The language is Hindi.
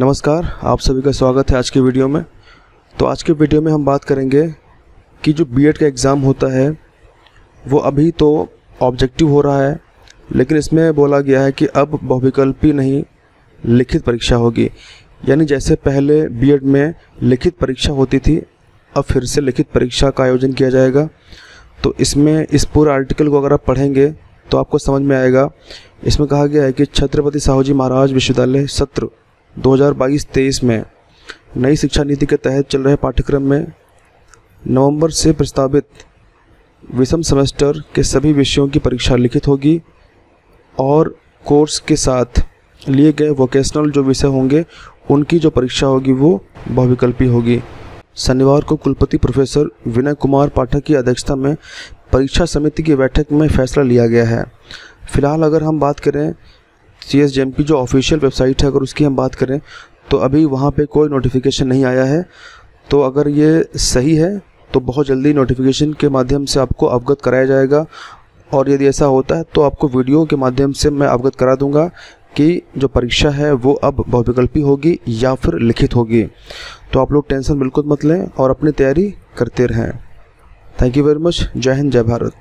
नमस्कार, आप सभी का स्वागत है आज के वीडियो में। तो आज के वीडियो में हम बात करेंगे कि जो बीएड का एग्ज़ाम होता है, वो अभी तो ऑब्जेक्टिव हो रहा है, लेकिन इसमें बोला गया है कि अब बहुविकल्पी नहीं, लिखित परीक्षा होगी। यानी जैसे पहले बीएड में लिखित परीक्षा होती थी, अब फिर से लिखित परीक्षा का आयोजन किया जाएगा। तो इसमें इस पूरे आर्टिकल को अगर आप पढ़ेंगे तो आपको समझ में आएगा। इसमें कहा गया है कि छत्रपति साहू जी महाराज विश्वविद्यालय सत्र 2022-23 में नई शिक्षा नीति के तहत चल रहे पाठ्यक्रम में नवंबर से प्रस्तावित विषम सेमेस्टर के सभी विषयों की परीक्षा लिखित होगी और कोर्स के साथ लिए गए वोकेशनल जो विषय होंगे, उनकी जो परीक्षा होगी, वो बहुविकल्पी होगी। शनिवार को कुलपति प्रोफेसर विनय कुमार पाठक की अध्यक्षता में परीक्षा समिति की बैठक में फैसला लिया गया है। फ़िलहाल अगर हम बात करें सी एस जो ऑफिशियल वेबसाइट है, अगर उसकी हम बात करें तो अभी वहाँ पे कोई नोटिफिकेशन नहीं आया है। तो अगर ये सही है तो बहुत जल्दी नोटिफिकेशन के माध्यम से आपको अवगत कराया जाएगा। और यदि ऐसा होता है तो आपको वीडियो के माध्यम से मैं अवगत करा दूँगा कि जो परीक्षा है, वो अब बहुविकल्पी होगी या फिर लिखित होगी। तो आप लोग टेंशन बिल्कुल मत लें और अपनी तैयारी करते रहें। थैंक यू वेरी मच जय हिंद, जय भारत।